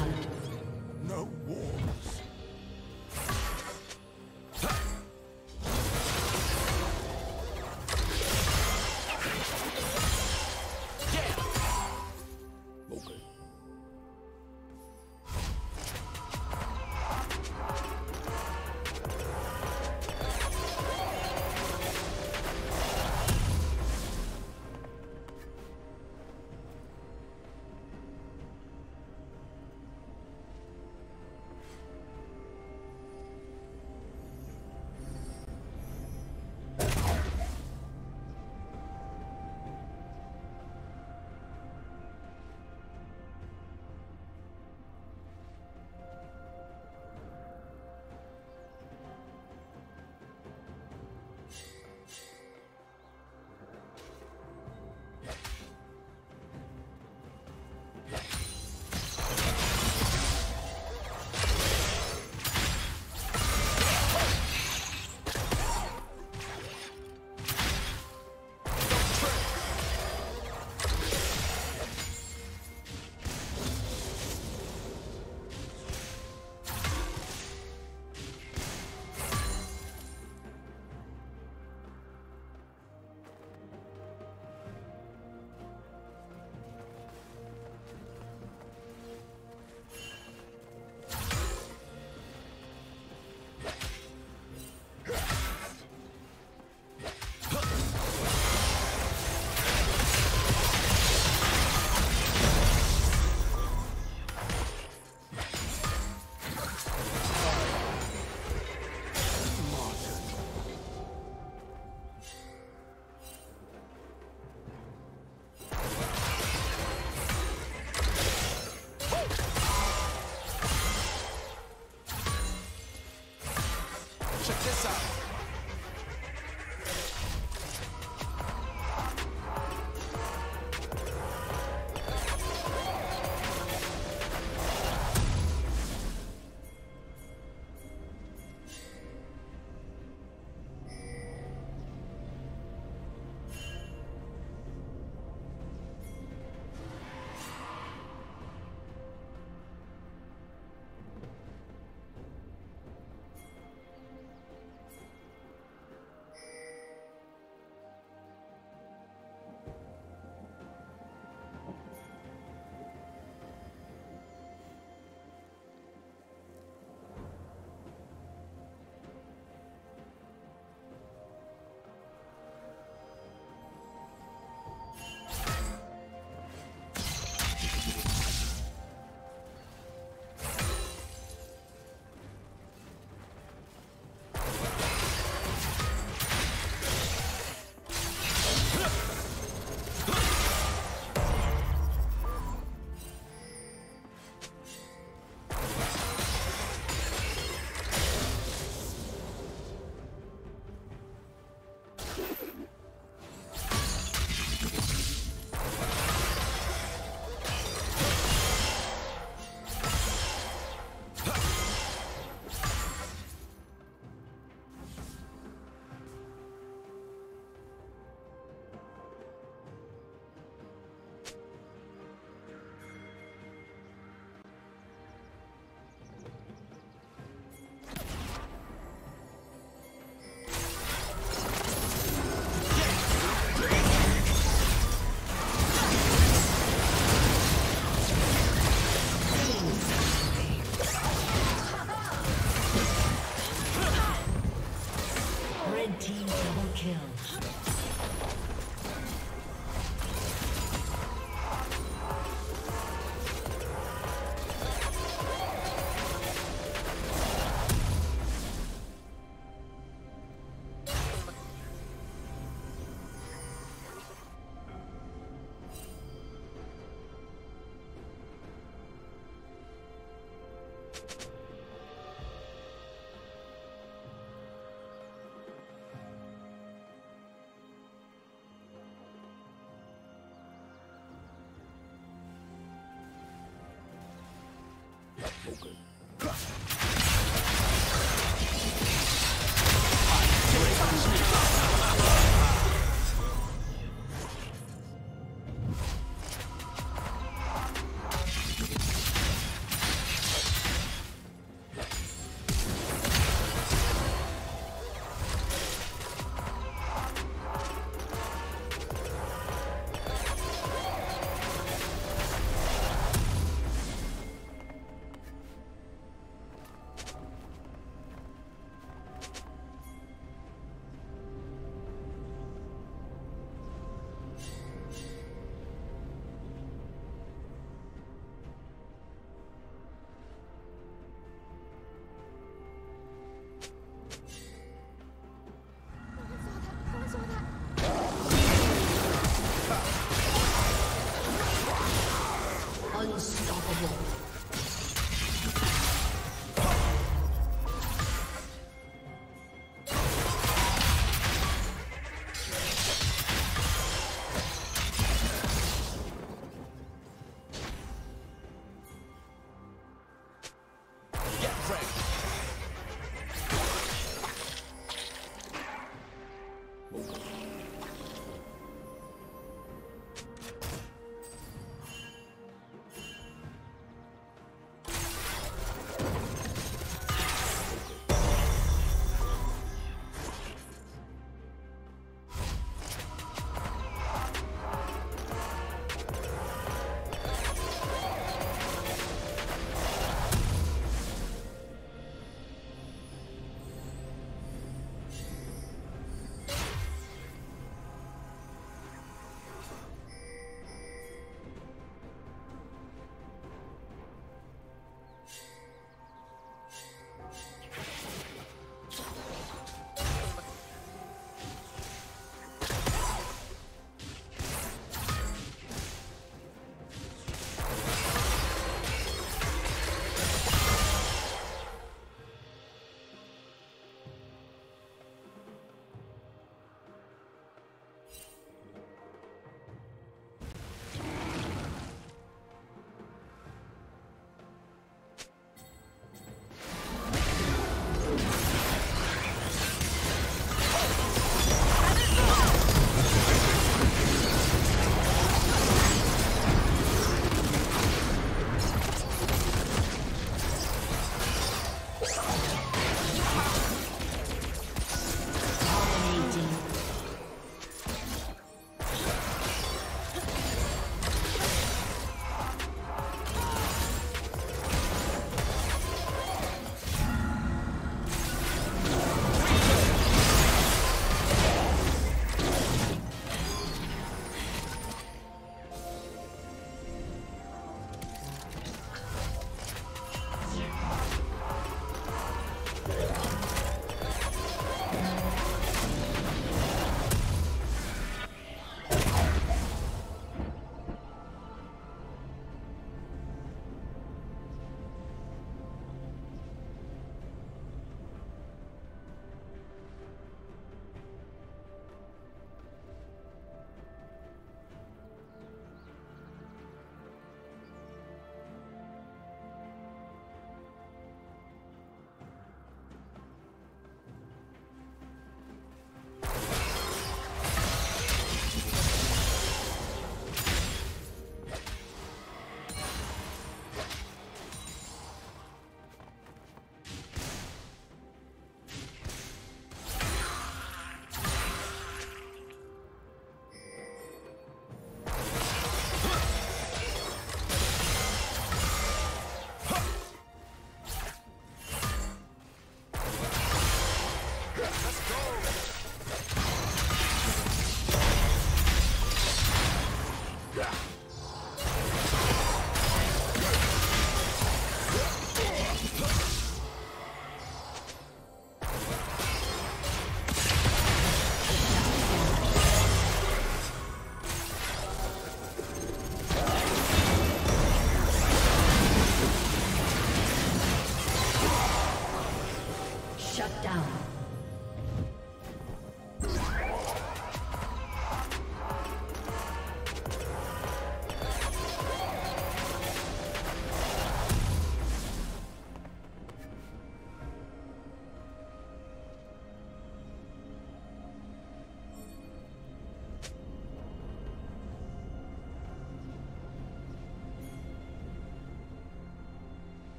blood.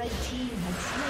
Red team has slain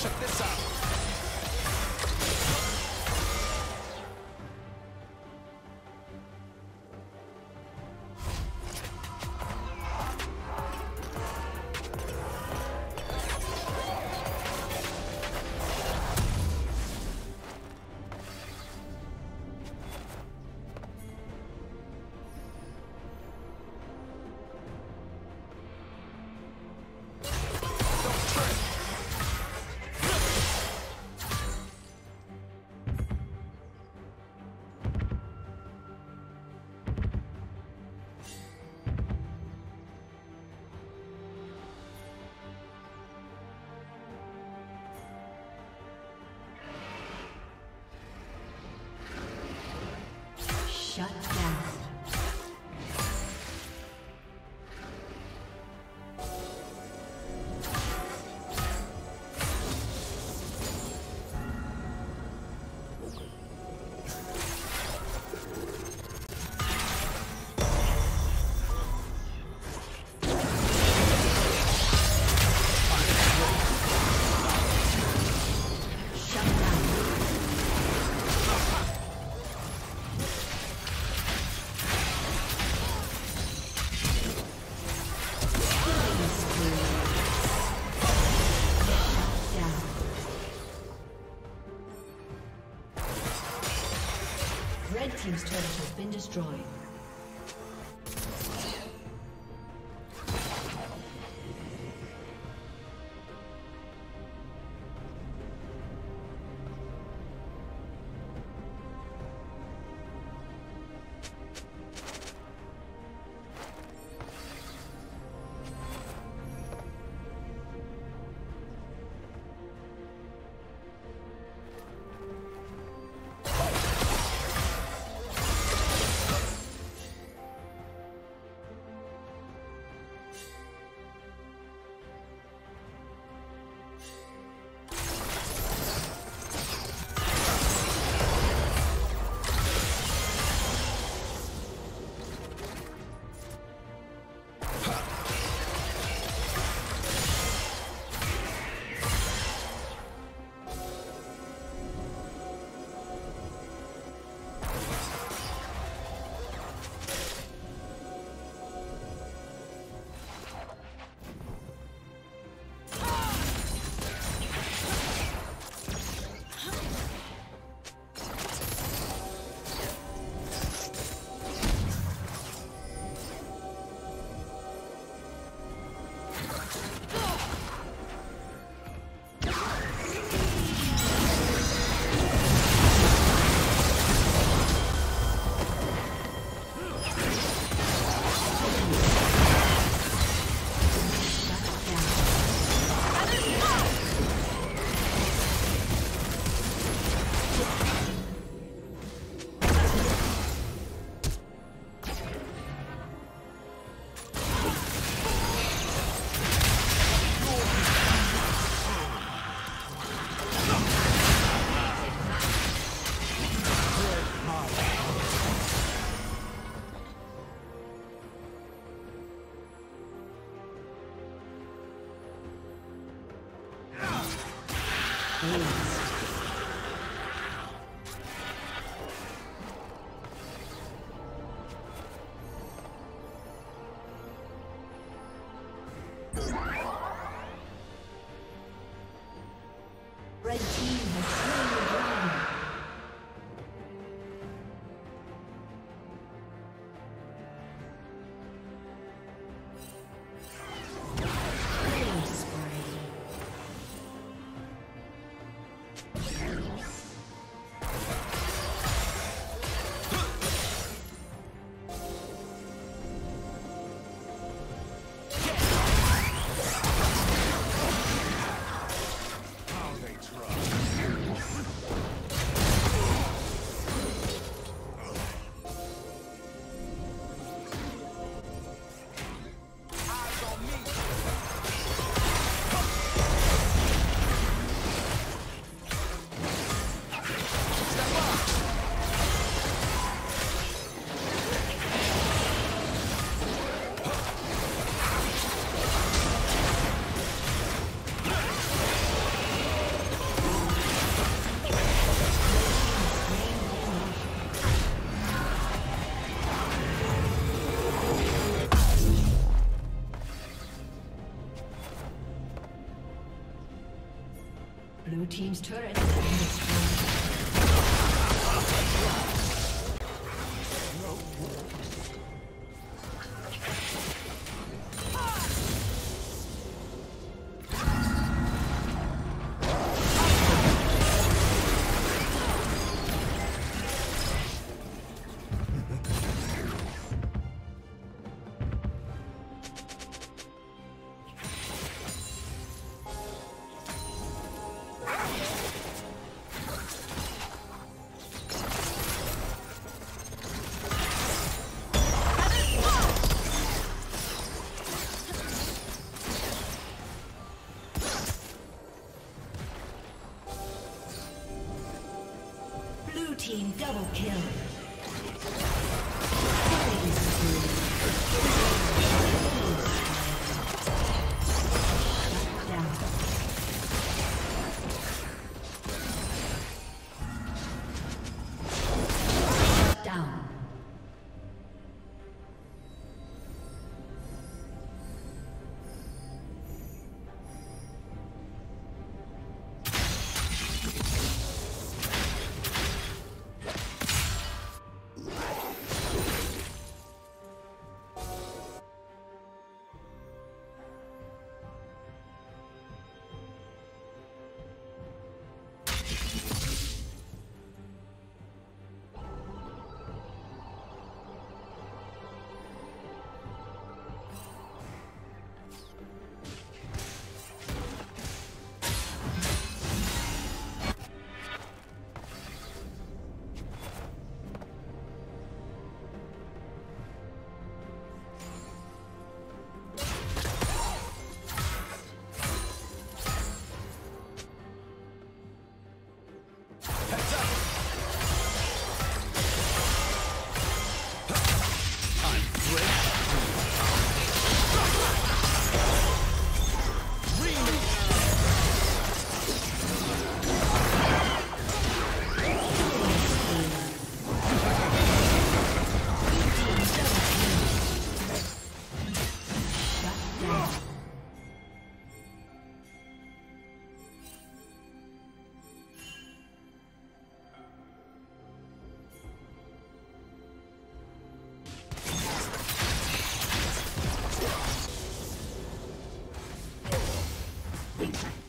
Check this out. Destroyed. Team's turret team double kill. Red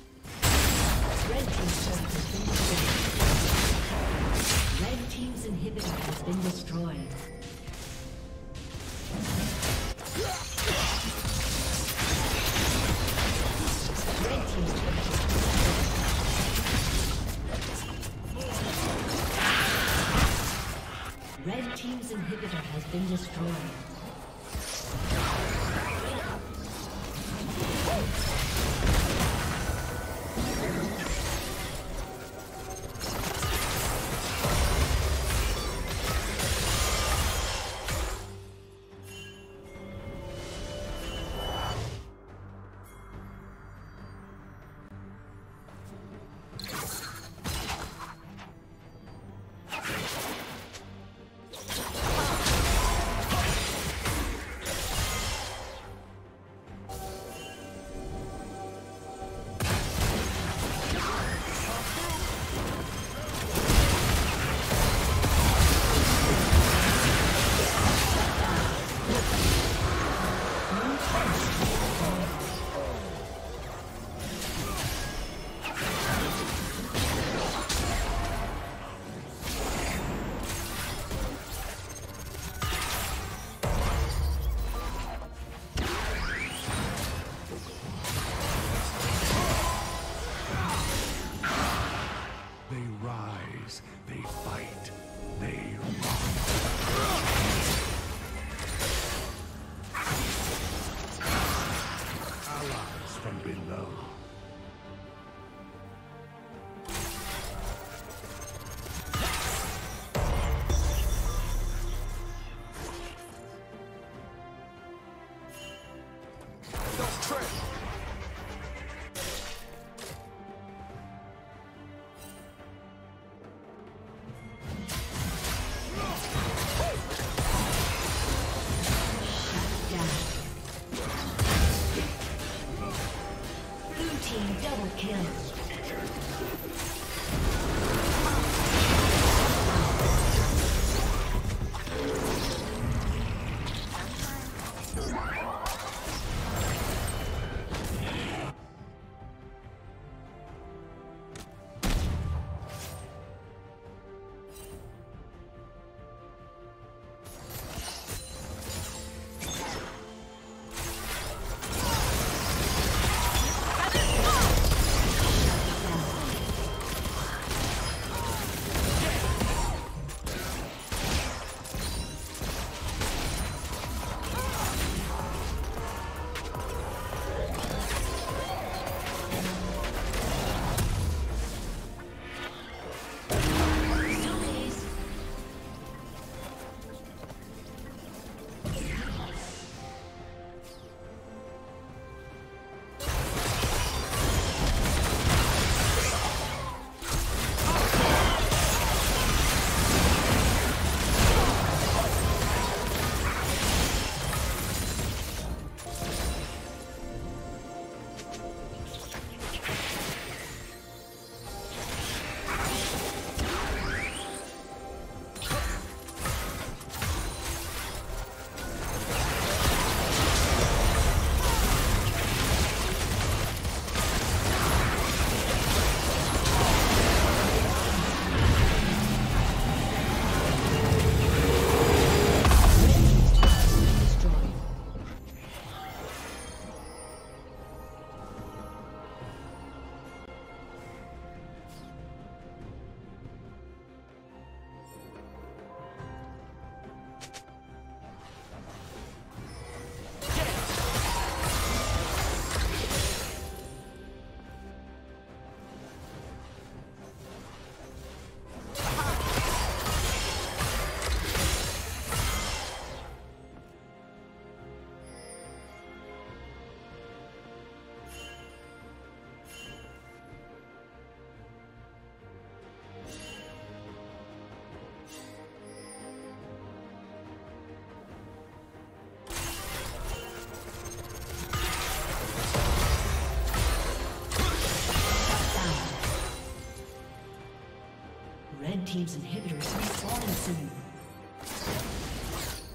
Team's inhibitors respawning soon.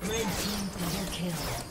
Red Team double kill.